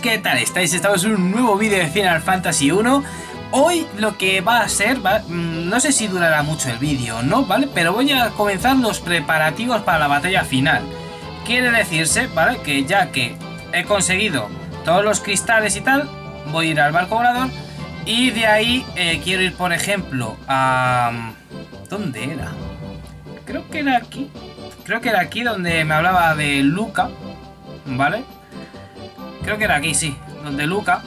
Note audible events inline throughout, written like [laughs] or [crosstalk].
¿qué tal estáis? Estamos en un nuevo vídeo de Final Fantasy 1 Hoy lo que va a ser, mm, no sé si durará mucho el vídeo no, ¿vale? Pero voy a comenzar los preparativos para la batalla final Quiere decirse, ¿vale? Que ya que he conseguido todos los cristales y tal Voy a ir al barco volador Y de ahí eh, quiero ir, por ejemplo, a... ¿Dónde era? Creo que era aquí Creo que era aquí donde me hablaba de Luca ¿Vale? Creo que era aquí, sí. Donde Luca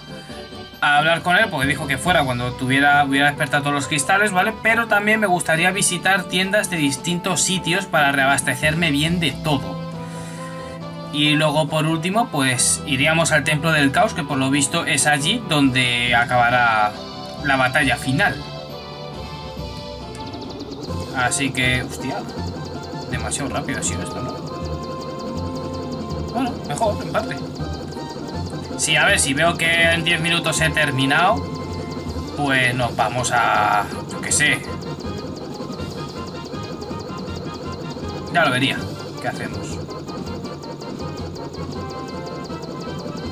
a hablar con él porque dijo que fuera cuando tuviera hubiera despertado todos los cristales, ¿vale? Pero también me gustaría visitar tiendas de distintos sitios para reabastecerme bien de todo. Y luego por último, pues iríamos al Templo del Caos, que por lo visto es allí donde acabará la batalla final. Así que, hostia, demasiado rápido ha sido esto, ¿no? Bueno, mejor, en parte. Sí, a ver, si veo que en 10 minutos he terminado, pues nos vamos a... yo qué sé. Ya lo vería. ¿Qué hacemos?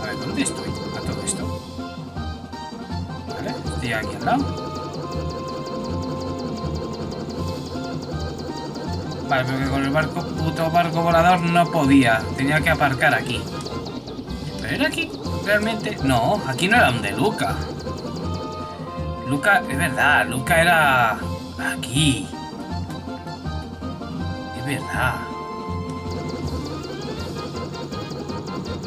A ver, ¿dónde estoy? A todo esto. Vale, estoy aquí al lado. Vale, porque con el barco, puto barco volador no podía. Tenía que aparcar aquí. ¿Pero era aquí? ¿Realmente? No, aquí no era donde Luca. Luca, es verdad, Luca era aquí. Es verdad.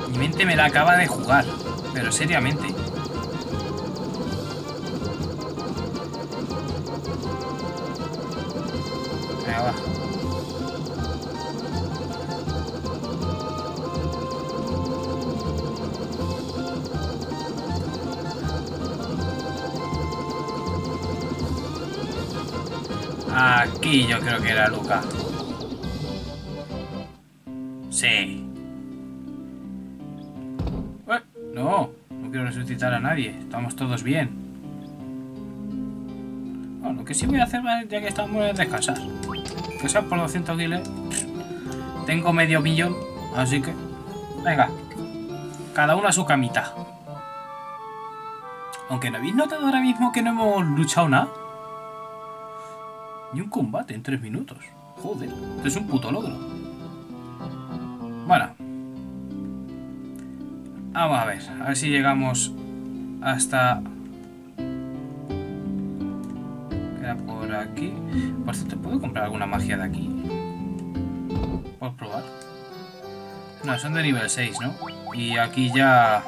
Mi mente me la acaba de jugar, pero seriamente. Aquí yo creo que era Luca. Sí. no, no quiero resucitar a nadie. Estamos todos bien. Bueno, lo que sí voy a hacer ya que estamos es descansar. Que sea por 200 kilos. Tengo medio millón, así que... Venga. Cada uno a su camita. Aunque no habéis notado ahora mismo que no hemos luchado nada. Ni un combate en tres minutos. Joder, esto es un puto logro. Bueno. Vamos a ver, a ver si llegamos hasta... Queda por aquí. Por cierto, ¿puedo comprar alguna magia de aquí? ¿Puedo probar? No, son de nivel 6, ¿no? Y aquí ya...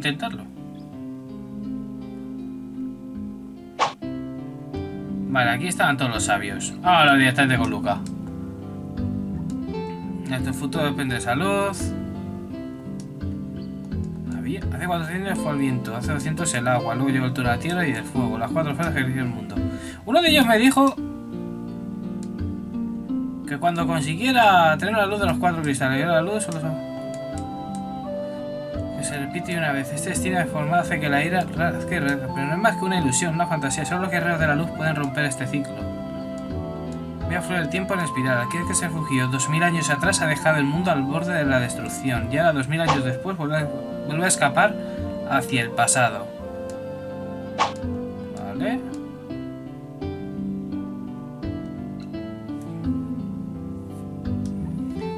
intentarlo. Vale, aquí estaban todos los sabios. Ahora directamente con Luca. Nuestro futuro depende de salud. Hace 400 fue el viento, hace 200 el agua, luego llegó el turno de la tierra y del fuego, las cuatro fuerzas que el mundo. Uno de ellos me dijo que cuando consiguiera tener la luz de los cuatro cristales, y la luz solo son se repite una vez. Este destino de forma hace que la ira pero no es más que una ilusión, una fantasía. Solo los guerreros de la luz pueden romper este ciclo. Ve a fluir el tiempo en espiral. Aquel que se refugió dos mil años atrás ha dejado el mundo al borde de la destrucción. Y ahora, dos mil años después, vuelve, vuelve a escapar hacia el pasado. Vale.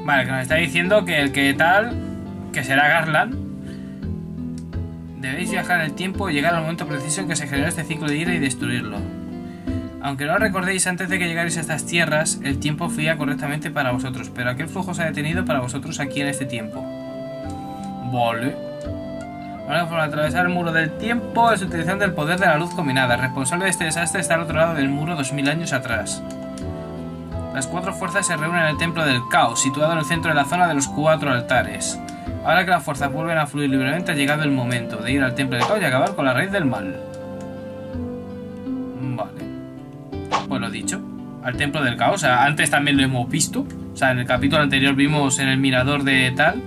Vale, que nos está diciendo que el que tal, que será Garland, Debéis viajar el tiempo y llegar al momento preciso en que se generó este ciclo de ira y destruirlo. Aunque no lo recordéis antes de que llegarais a estas tierras, el tiempo fluía correctamente para vosotros, pero aquel flujo se ha detenido para vosotros aquí en este tiempo. Vale. Ahora, por atravesar el muro del tiempo es utilizando el poder de la luz combinada. Responsable de este desastre está al otro lado del muro 2000 años atrás. Las cuatro fuerzas se reúnen en el templo del caos, situado en el centro de la zona de los cuatro altares. Ahora que las fuerzas vuelven a fluir libremente, ha llegado el momento de ir al templo de caos y acabar con la raíz del mal. Vale. Pues lo dicho. Al templo del caos. antes también lo hemos visto. O sea, en el capítulo anterior vimos en el mirador de tal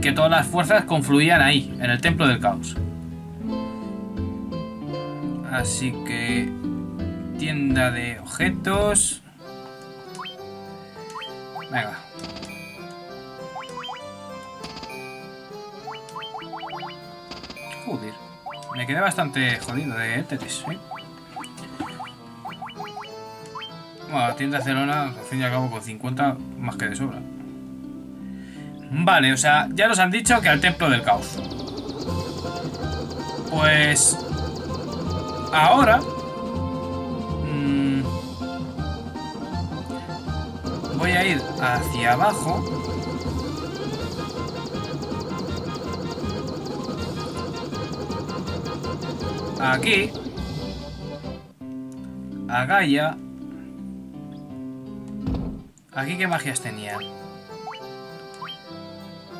que todas las fuerzas confluían ahí, en el templo del caos. Así que... Tienda de objetos. Venga. Me quedé bastante jodido de éteres, ¿eh? Bueno, la tienda Celona, al fin y al cabo, con 50 más que de sobra. Vale, o sea, ya nos han dicho que al templo del caos. Pues... Ahora... Mmm, voy a ir hacia abajo. Aquí. A Gaia. Aquí qué magias tenían.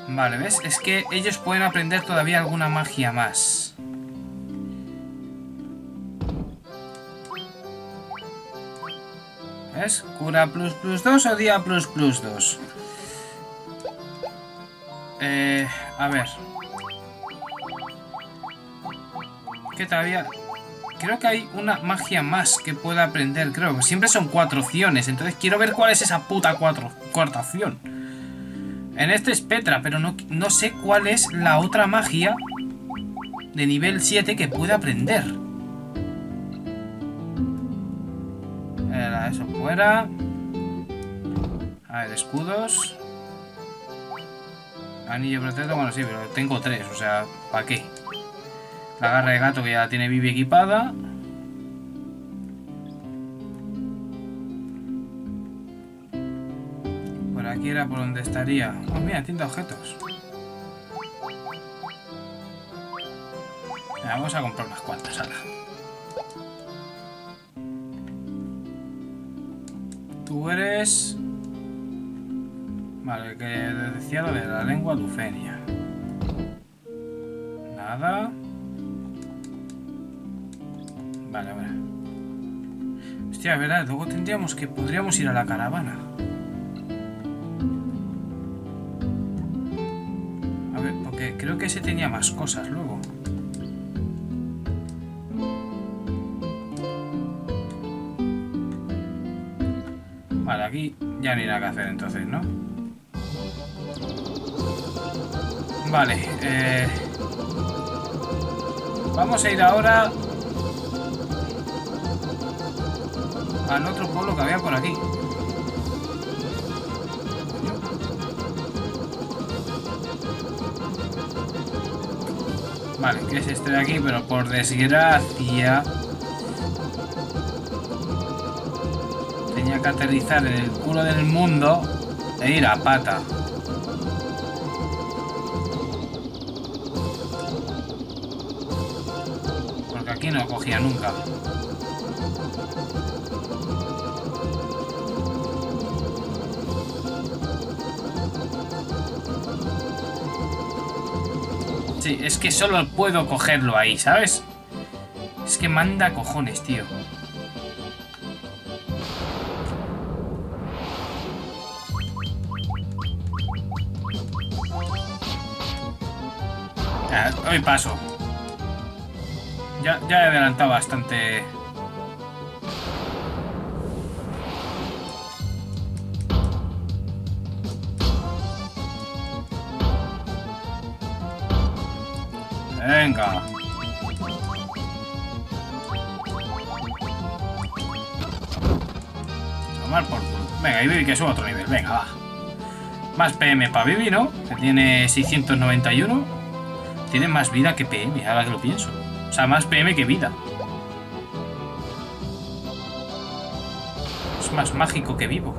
Vale, ¿ves? Es que ellos pueden aprender todavía alguna magia más. ¿Ves? Cura plus plus 2 o día plus plus 2. Eh, a ver. Que todavía... Creo que hay una magia más que pueda aprender, creo. Siempre son cuatro opciones, entonces quiero ver cuál es esa puta cuarta opción. En este es Petra, pero no, no sé cuál es la otra magia de nivel 7 que puede aprender. Era eso fuera. A ver, escudos. Anillo protector, bueno, sí, pero tengo tres, o sea, ¿para qué? La garra de gato que ya tiene Vivi equipada. Por aquí era por donde estaría. Oh, mira, tienda objetos. vamos a comprar unas cuantas, ahora. Tú eres... Vale, que decía de la lengua lufenia. Nada. Vale. Hostia, verdad, luego tendríamos que... Podríamos ir a la caravana. A ver, porque creo que ese tenía más cosas luego. Vale, aquí ya ni nada que hacer entonces, ¿no? Vale, eh... Vamos a ir ahora al otro pueblo que había por aquí. Vale, que es este de aquí, pero por desgracia... Tenía que aterrizar en el culo del mundo e ir a pata. Porque aquí no cogía nunca. Es que solo puedo cogerlo ahí, ¿sabes? Es que manda cojones, tío. Ah, hoy paso. Ya, ya he adelantado bastante... que suba otro nivel. Venga, va. Más PM para Vivi, ¿no? Que tiene 691. Tiene más vida que PM, ahora que lo pienso. O sea, más PM que vida. Es más mágico que vivo.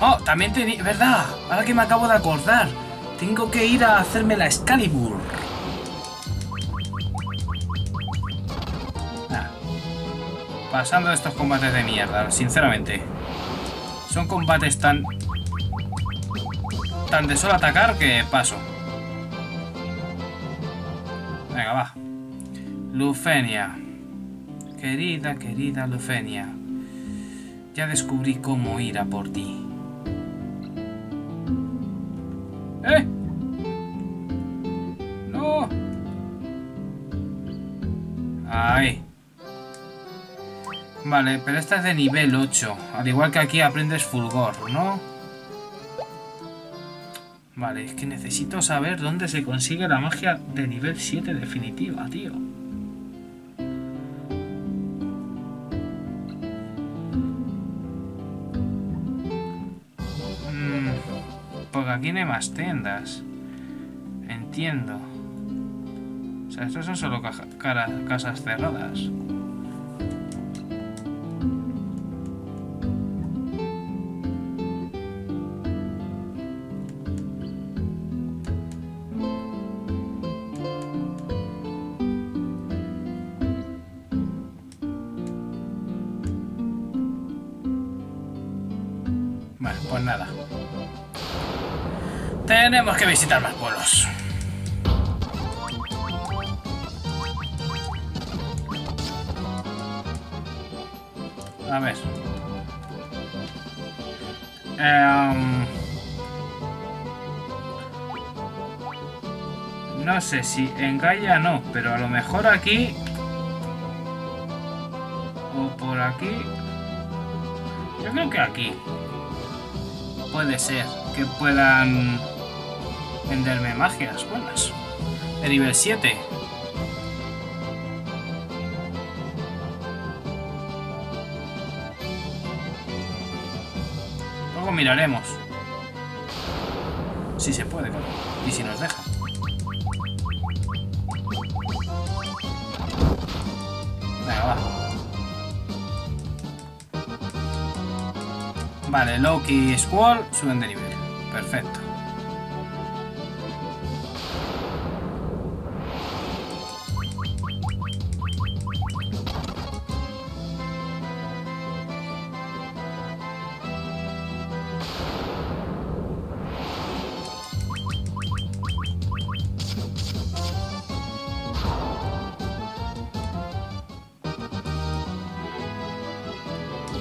Oh, también tenía... ¿Verdad? Ahora que me acabo de acordar. Tengo que ir a hacerme la Excalibur. Pasando estos combates de mierda, sinceramente. Son combates tan... Tan de solo atacar que paso. Venga, va. Lufenia. Querida, querida Lufenia. Ya descubrí cómo ir a por ti. Vale, pero esta es de nivel 8. Al igual que aquí aprendes fulgor, ¿no? Vale, es que necesito saber dónde se consigue la magia de nivel 7 definitiva, tío. Mm, porque aquí no hay más tiendas. Entiendo. O sea, estos son solo casas cerradas. Tenemos que visitar más pueblos. A ver. Em, no sé si en Gaia no, pero a lo mejor aquí... O por aquí... Yo creo que aquí. Puede ser que puedan venderme magias buenas. De nivel 7. Luego miraremos. Si se puede. Y si nos deja. Venga, va. Vale, Loki y Squall suben de nivel. Perfecto.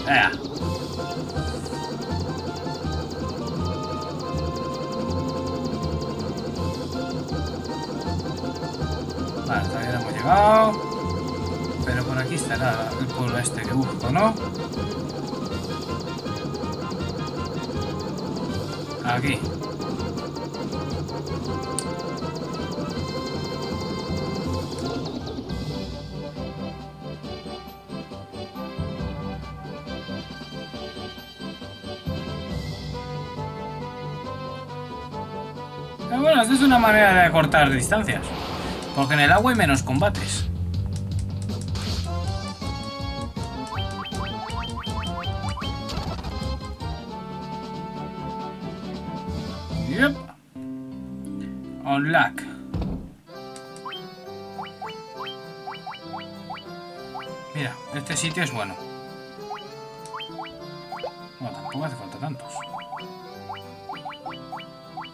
Venga. Vale, todavía no hemos llegado. Pero por aquí estará el pueblo este que busco, ¿no? Aquí. Una manera de acortar distancias. Porque en el agua hay menos combates. Yep. Unlock. Mira, este sitio es bueno. Bueno, tampoco hace falta tantos.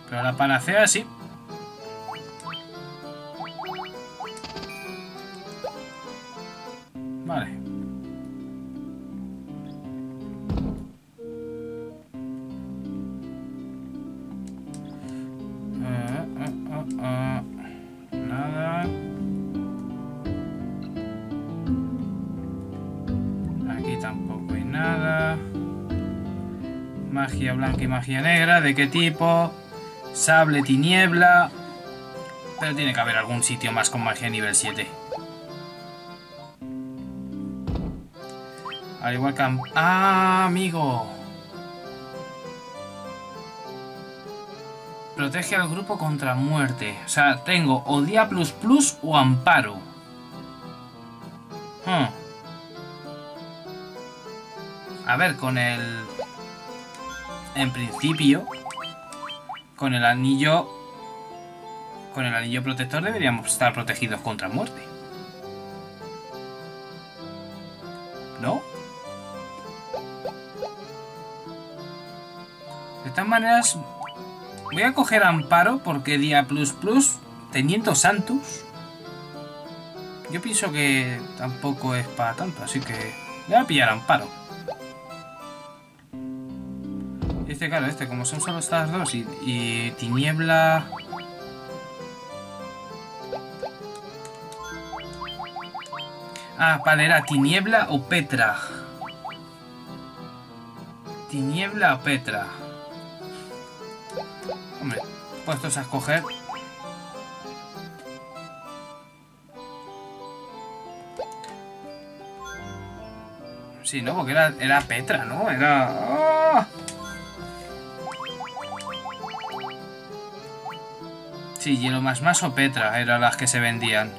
Pero la panacea sí. Magia negra. ¿De qué tipo? Sable tiniebla. Pero tiene que haber algún sitio más con magia nivel 7. Al igual que... ¡Ah, amigo! Protege al grupo contra muerte. O sea, tengo o Día Plus Plus o Amparo. Hmm. A ver, con el... En principio, con el anillo... Con el anillo protector deberíamos estar protegidos contra muerte. ¿No? De todas maneras, voy a coger Amparo porque Día Plus Plus, teniendo Santus, yo pienso que tampoco es para tanto, así que voy a pillar Amparo. Que claro, este, como son solo estas dos y, tiniebla... Ah, vale, era tiniebla o petra. Tiniebla o petra. Hombre, puestos a escoger. Sí, ¿no? Porque era, era Petra, ¿no? Era... ¡ah! Sí, hielo más más o Petra eran las que se vendían.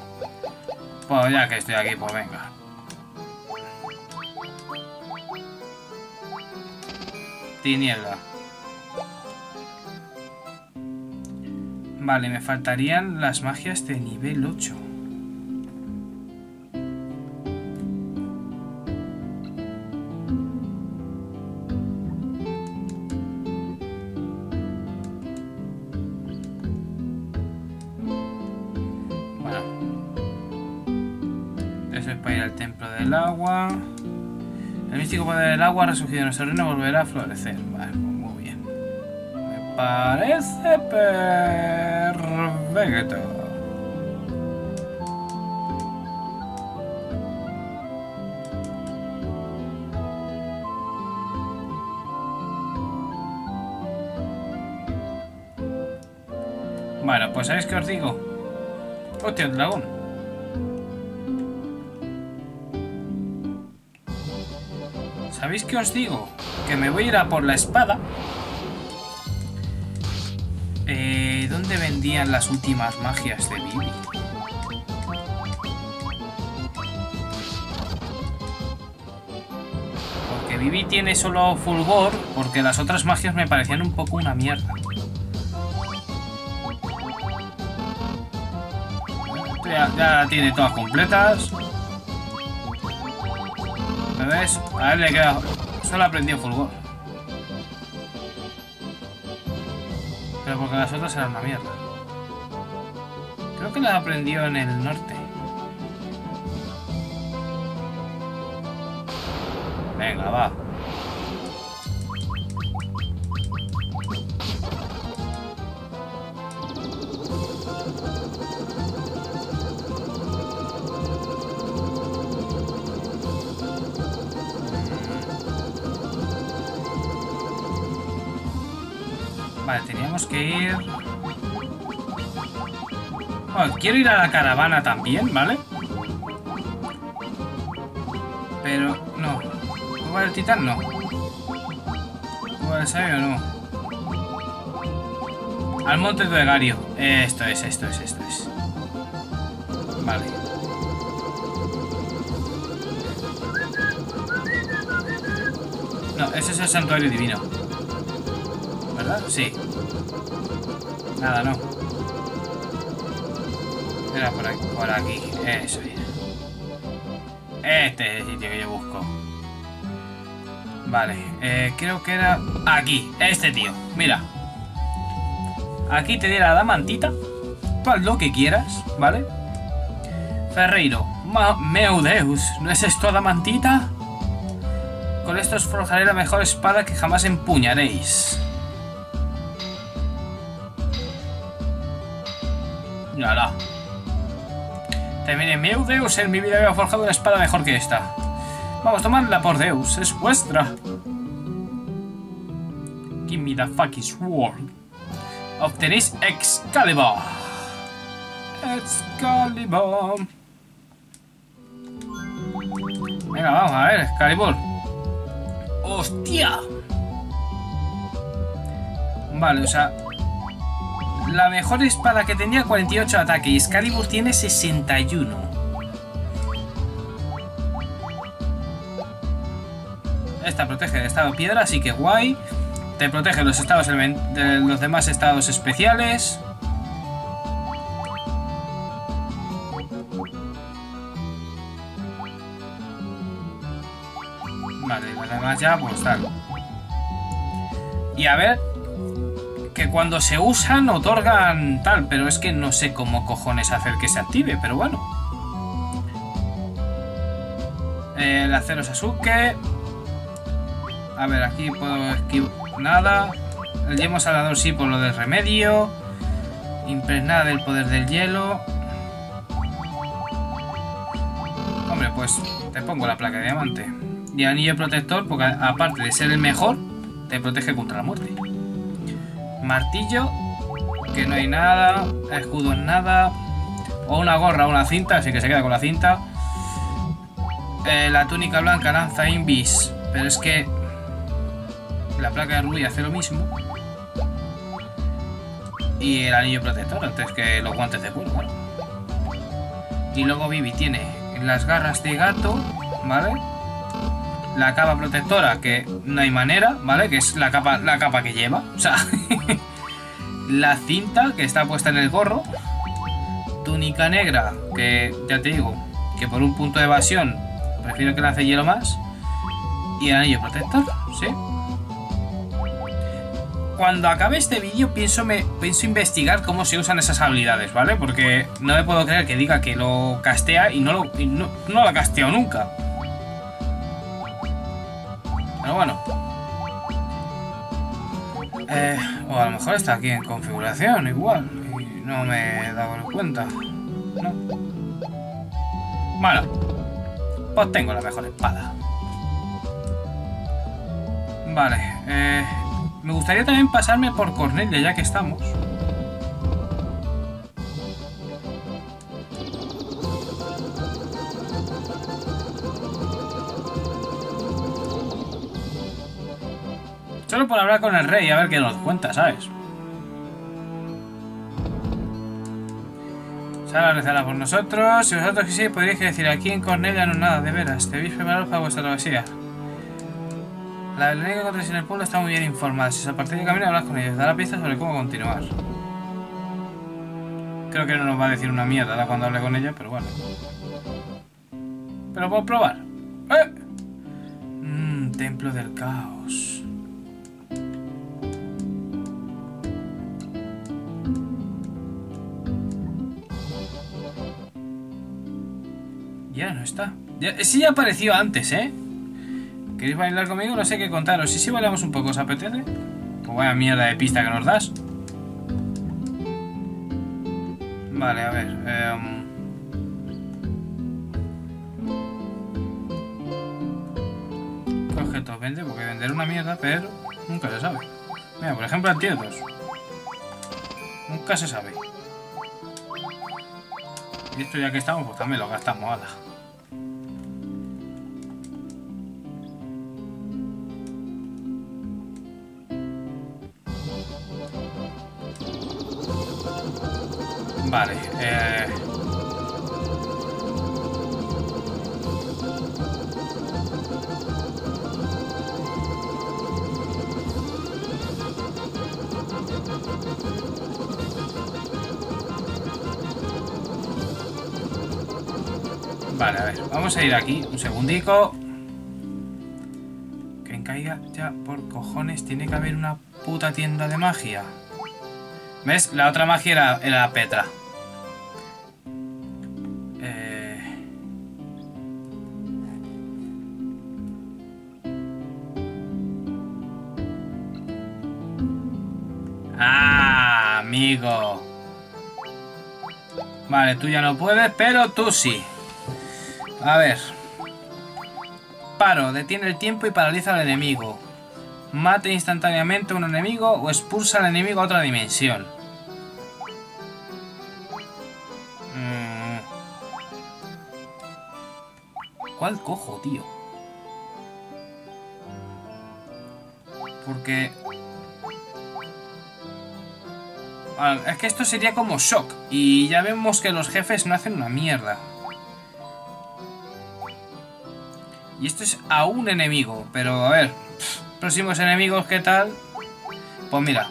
Pues ya que estoy aquí, pues venga. Tiniebla. Vale, me faltarían las magias de nivel 8. Agua resurgido en nuestro reino volverá a florecer. Vale, muy bien. Me parece perfecto. Bueno, pues ¿sabéis qué os digo? Hostia, un dragón. ¿Sabéis qué os digo? Que me voy a ir a por la espada. Eh, ¿Dónde vendían las últimas magias de Bibi? Porque Bibi tiene solo fulgor, porque las otras magias me parecían un poco una mierda. Ya, ya tiene todas completas. ¿Me ves? A él le queda... Solo aprendió fulgor. Pero porque las otras eran una mierda. Creo que las aprendió en el norte. Venga, va. Que ir... Bueno, quiero ir a la caravana también, ¿vale? Pero, no. ¿Cuba del titán? No. ¿Cuba del sabio? No. Al monte de Gario. Esto es, esto es, esto es. Vale. No, ese es el santuario divino. ¿Verdad? Sí. Nada, no. Era por aquí. Por aquí. Eso es. Este es el sitio que yo busco. Vale. Eh, creo que era... Aquí. Este tío. Mira. Aquí te dirá la damantita. Para lo que quieras, ¿vale? Ferreiro. Ma meu Deus. ¿No es esto adamantita? Con esto os forjaré la mejor espada que jamás empuñaréis. Terminé, meu Deus, en mi vida había forjado una espada mejor que esta. Vamos, tomadla por Deus, es vuestra. Give me the fucking sword. Obtenéis Excalibur. Excalibur. Venga, vamos a ver, Excalibur. ¡Hostia! Vale, o sea... La mejor espada que tenía 48 de ataque y Excalibur tiene 61. Esta protege de estado piedra, así que guay. Te protege los estados de los demás estados especiales. Vale, los demás ya, pues tal. Y a ver, que cuando se usan otorgan tal, pero es que no sé cómo cojones hacer que se active, pero bueno. El acero Sasuke. A ver, aquí puedo esquivar. nada. El yemo salador sí por lo del remedio. Impregnada del poder del hielo. Hombre, pues te pongo la placa de diamante. Y anillo protector, porque aparte de ser el mejor, te protege contra la muerte. Martillo, que no hay nada. Escudo nada. O una gorra o una cinta, así que se queda con la cinta. Eh, la túnica blanca lanza invis, pero es que la placa de rubí hace lo mismo. Y el anillo protector, antes que los guantes de cuero, Y luego Vivi tiene las garras de gato, ¿vale? La capa protectora, que no hay manera, ¿vale? Que es la capa, la capa que lleva. O sea, [laughs] la cinta que está puesta en el gorro. Túnica negra, que ya te digo, que por un punto de evasión prefiero que lance hielo más. Y el anillo protector, ¿sí? Cuando acabe este vídeo pienso, pienso investigar cómo se usan esas habilidades, ¿vale? Porque no me puedo creer que diga que lo castea y no lo, no, no lo ha casteado nunca. Bueno. Eh, o a lo mejor está aquí en configuración igual. Y no me he dado cuenta. No. Bueno. Pues tengo la mejor espada. Vale. Eh, me gustaría también pasarme por Cornelia ya que estamos. Solo por hablar con el rey, a ver qué nos cuenta, ¿sabes? Sala rezará por nosotros. Si vosotros quisierais, podríais decir aquí en Cornelia no nada, de veras. Debéis prepararos para vuestra travesía. La enemiga que encontréis en el pueblo está muy bien informada. Si os apartáis de camino, hablas con ellos. Dará pistas sobre cómo continuar. Creo que no nos va a decir una mierda cuando hable con ella, pero bueno. Pero puedo probar. ¡Eh! Mmm, templo del caos. Está. Sí ya apareció antes, ¿eh? ¿Queréis bailar conmigo? No sé qué contaros. Si sí, bailamos un poco, ¿os apetece? Pues vaya mierda de pista que nos das. Vale, a ver. Eh, ¿Qué objetos vende? Porque vender una mierda, pero nunca se sabe. Mira, por ejemplo, antídotos. Nunca se sabe. Y esto ya que estamos, pues también lo gastamos, ala. Vale, eh... Vale, a ver, vamos a ir aquí un segundico. Que caiga ya por cojones. Tiene que haber una puta tienda de magia. ¿Ves? La otra magia era, era Petra. Eh... Ah, amigo. Vale, tú ya no puedes, pero tú sí. A ver. Paro, detiene el tiempo y paraliza al enemigo. Mate instantáneamente a un enemigo o expulsa al enemigo a otra dimensión. ¿Cuál cojo, tío? Porque... Es que esto sería como shock. Y ya vemos que los jefes no hacen una mierda. Y esto es a un enemigo. Pero a ver, próximos enemigos, ¿qué tal? Pues mira.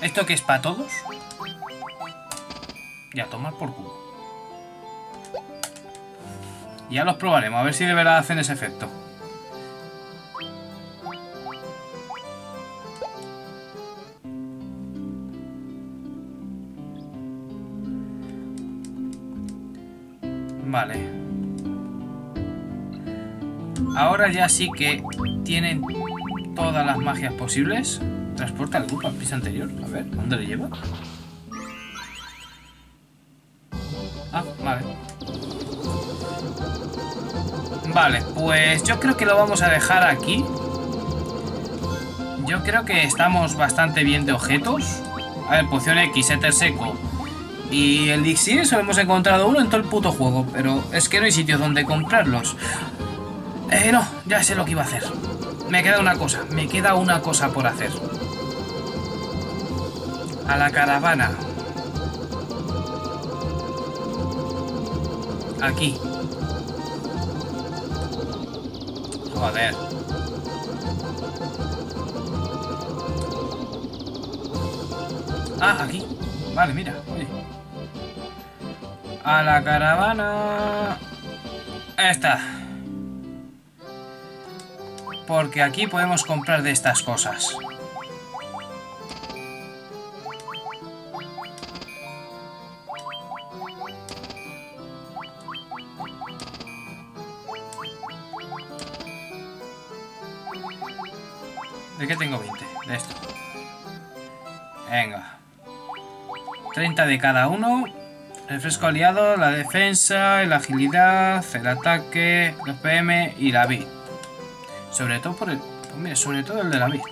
¿Esto que es para todos? Ya, tomar por culo. Ya los probaremos, a ver si de verdad hacen ese efecto. Vale. Ahora ya sí que tienen todas las magias posibles. Transporta al grupo al piso anterior. A ver, ¿a dónde le lleva? Vale, pues yo creo que lo vamos a dejar aquí. Yo creo que estamos bastante bien de objetos. A ver, poción X, éter seco. Y el elixir solo hemos encontrado uno en todo el puto juego. Pero es que no hay sitio donde comprarlos. Eh, no, ya sé lo que iba a hacer. Me queda una cosa, me queda una cosa por hacer. A la caravana. Aquí. Joder. Ah, aquí. Vale, mira, oye. A la caravana. Esta. Porque aquí podemos comprar de estas cosas. ¿De qué tengo 20? De esto. Venga. 30 de cada uno. El fresco aliado, la defensa, la agilidad, el ataque, los PM y la vida. Sobre todo por el... Pues sobre todo el de la vida.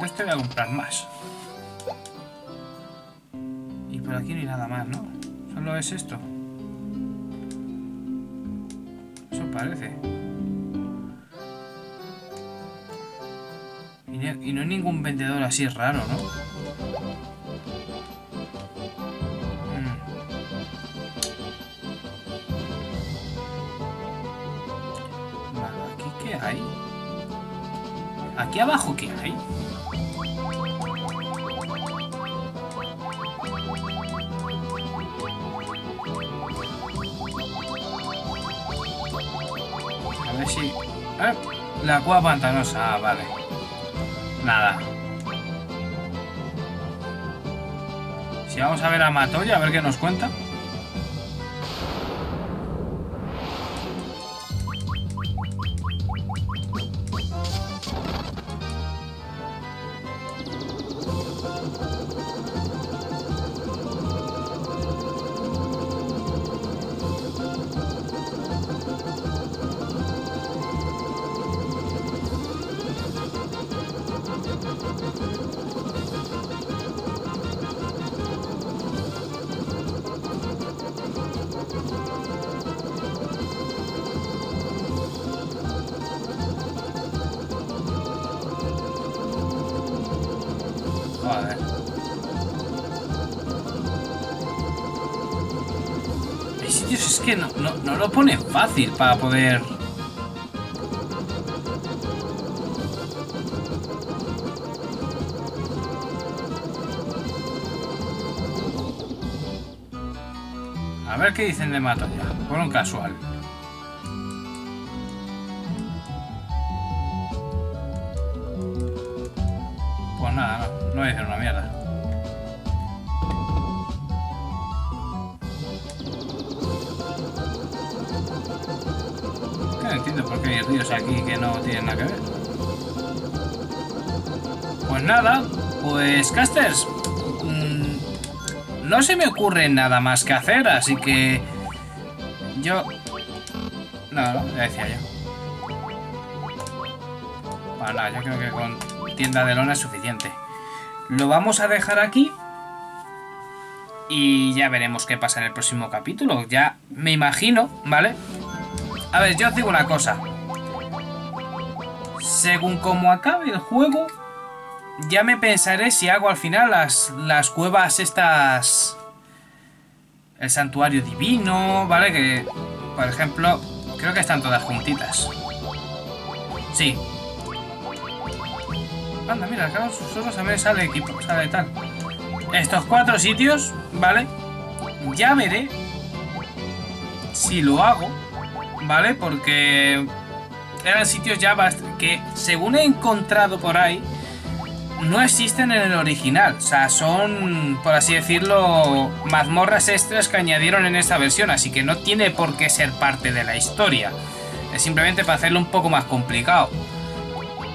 De este voy a comprar más. Y por aquí no hay nada más, ¿no? Solo es esto. Eso parece. Y no, hay ningún vendedor así raro, ¿no? Mm. ¿aquí qué hay? ¿Aquí abajo qué hay? A ver si... ¡Eh! La cueva pantanosa, ah, vale. Nada. Si vamos a ver a Matoya, a ver qué nos cuenta. Que no, no, no lo pone fácil para poder... A ver qué dicen de Matoya. Por un casual. Pues nada, pues casters, mm, no se me ocurre nada más que hacer, así que yo... No, no, ya decía yo. Pues nada, yo creo que con tienda de lona es suficiente. Lo vamos a dejar aquí. Y ya veremos qué pasa en el próximo capítulo. Ya me imagino, ¿vale? A ver, yo os digo una cosa. Según como acabe el juego, ya me pensaré si hago al final las, las cuevas estas... El santuario divino, ¿vale? Que, por ejemplo, creo que están todas juntitas. Sí, Anda, mira, acá solo se me sale equipo, sale tal. Estos cuatro sitios, ¿vale? Ya veré si lo hago, ¿vale? Porque eran sitios ya que, según he encontrado por ahí, no existen en el original. O sea, son, por así decirlo, mazmorras extras que añadieron en esta versión. Así que no tiene por qué ser parte de la historia. Es simplemente para hacerlo un poco más complicado.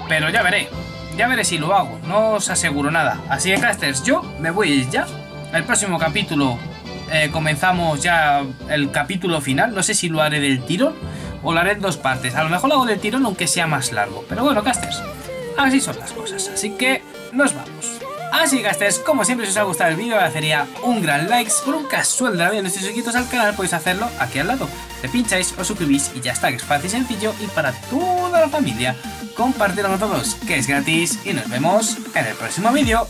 Pero ya veré, ya veré si lo hago, no os aseguro nada. Así que casters, yo me voy ya. El próximo capítulo eh, comenzamos ya el capítulo final. No sé si lo haré del tirón o lo haré en dos partes. A lo mejor lo hago del tirón aunque sea más largo. Pero bueno, casters, así son las cosas. Así que nos vamos. Así casters, como siempre si os ha gustado el vídeo agradecería un gran like. Por un casual de la vida no estéis suscritos al canal podéis hacerlo aquí al lado. Le pincháis, os suscribís y ya está, que es fácil y sencillo y para toda la familia. Compartirlo con todos, que es gratis y nos vemos en el próximo vídeo.